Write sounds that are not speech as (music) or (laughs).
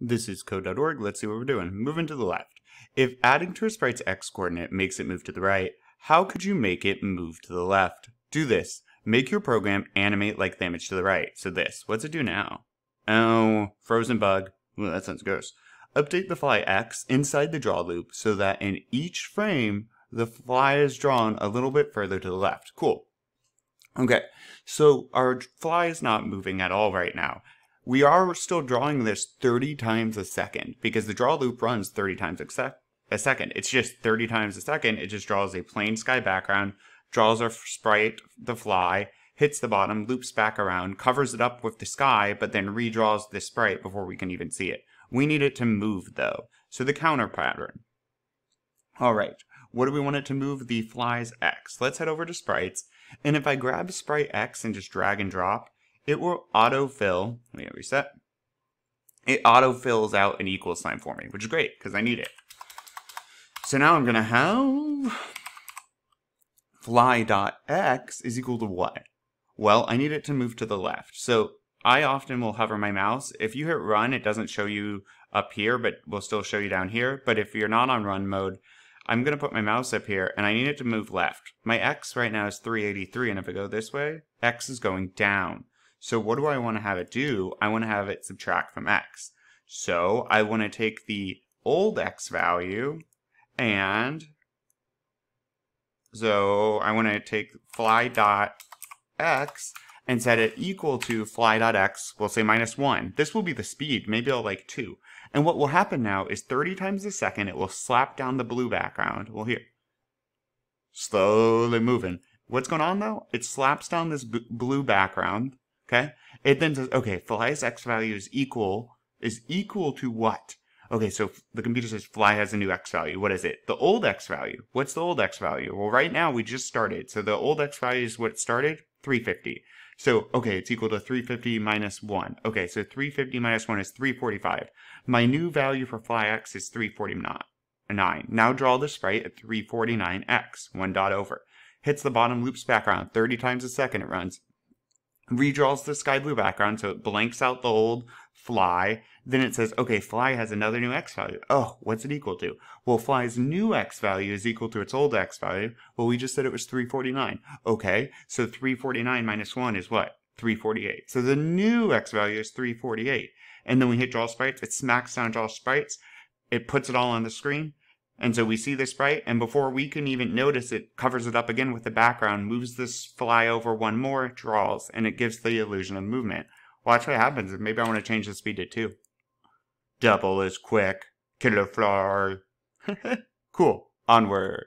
This is code.org. Let's see what we're doing. Moving to the left. If adding to a sprite's x coordinate makes it move to the right, how could you make it move to the left? Do this. Make your program animate like the image to the right. So this. What's it do now? Oh, frozen bug. Ooh, that sounds gross. Update the fly x inside the draw loop so that in each frame, the fly is drawn a little bit further to the left. Cool. Okay, so our fly is not moving at all right now we are still drawing this 30 times a second because the draw loop runs 30 times a, sec- a second. It's just 30 times a second. It just draws a plain sky background, draws our sprite, the fly, hits the bottom, loops back around, covers it up with the sky, but then redraws the sprite before we can even see it. We need it to move though. So the counter pattern. All right, what do we want it to move? The fly's X. Let's head over to sprites. And if I grab sprite X and just drag and drop, it will autofill. Let me reset. It autofills out an equal sign for me, which is great because I need it. So now I'm going to have fly.x is equal to what? Well, I need it to move to the left. So I often will hover my mouse. If you hit run, it doesn't show you up here, but will still show you down here. But if you're not on run mode, I'm going to put my mouse up here and I need it to move left. My x right now is 383 and if I go this way, x is going down. So what do I want to have it do? I want to have it subtract from x. So I want to take the old x value and so I want to take fly dot x and set it equal to fly dot x. we'll say minus 1. This will be the speed, maybe I'll like 2. And what will happen now is 30 times a second, it will slap down the blue background. Well, here. Slowly moving. What's going on though? It slaps down this blue background Okay. It then says, okay, fly's x value is equal, is equal to what? Okay, so the computer says fly has a new x value. What is it? The old x value. What's the old x value? Well, right now we just started. So the old x value is what started? 350. So, okay, it's equal to 350 minus 1. Okay, so 350 minus 1 is 345. My new value for fly x is 349. Now draw the sprite at 349x, 1 dot over. Hits the bottom, loops back around 30 times a second it runs redraws the sky blue background, so it blanks out the old fly. Then it says, okay, fly has another new x value. Oh, what's it equal to? Well, fly's new x value is equal to its old x value. Well, we just said it was 349. Okay, so 349 minus 1 is what? 348. So the new x value is 348. And then we hit draw sprites. It smacks down draw sprites. It puts it all on the screen. And so we see the sprite, and before we can even notice it, covers it up again with the background, moves this fly over one more, draws, and it gives the illusion of movement. Watch what happens, maybe I want to change the speed to 2. Double is quick. Killer fly. (laughs) cool. Onward.